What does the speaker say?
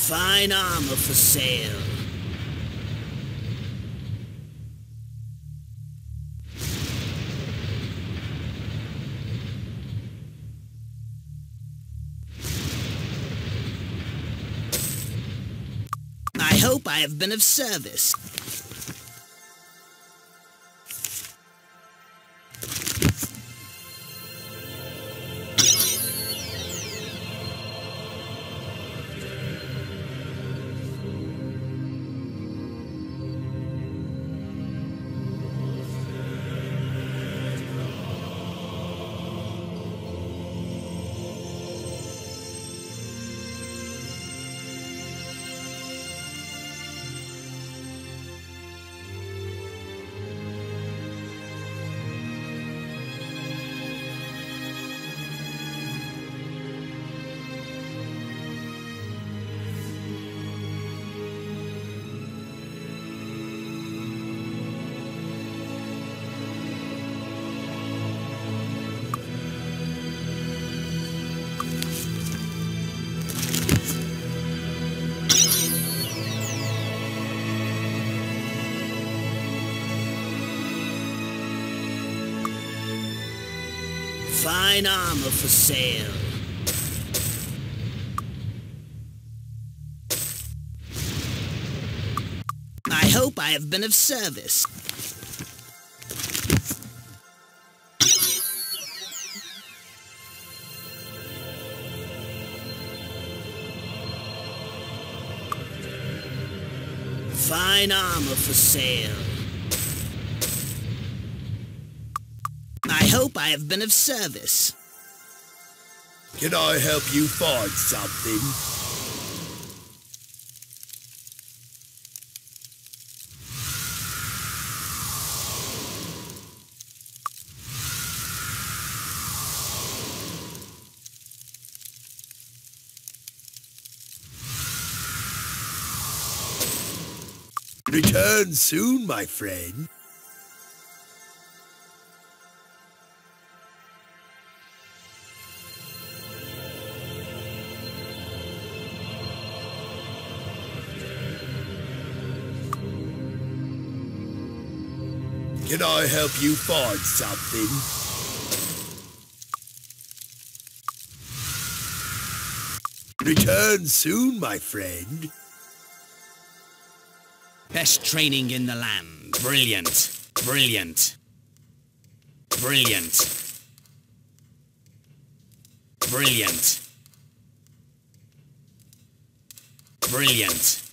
Fine armor for sale. I hope I have been of service. Fine armor for sale. I hope I have been of service. Fine armor for sale. I hope I have been of service. Can I help you find something? Return soon, my friend. Can I help you find something? Return soon, my friend. Best training in the land. Brilliant. Brilliant. Brilliant. Brilliant. Brilliant.